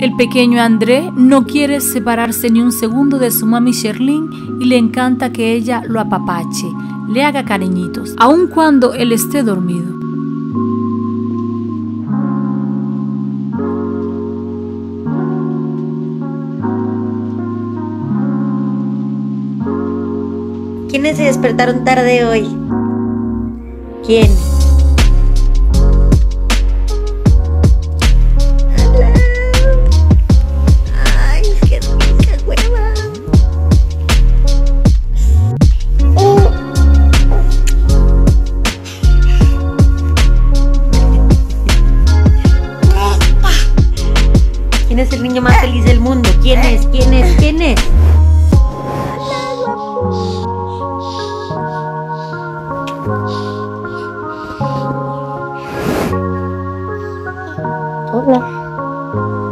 El pequeño André no quiere separarse ni un segundo de su mami Sherlyn y le encanta que ella lo apapache, le haga cariñitos, aun cuando él esté dormido. ¿Quiénes se despertaron tarde hoy? ¿Quién? ¿Quién es el niño más feliz del mundo? ¿Quién es? ¿Quién es? ¿Quién es? Hola.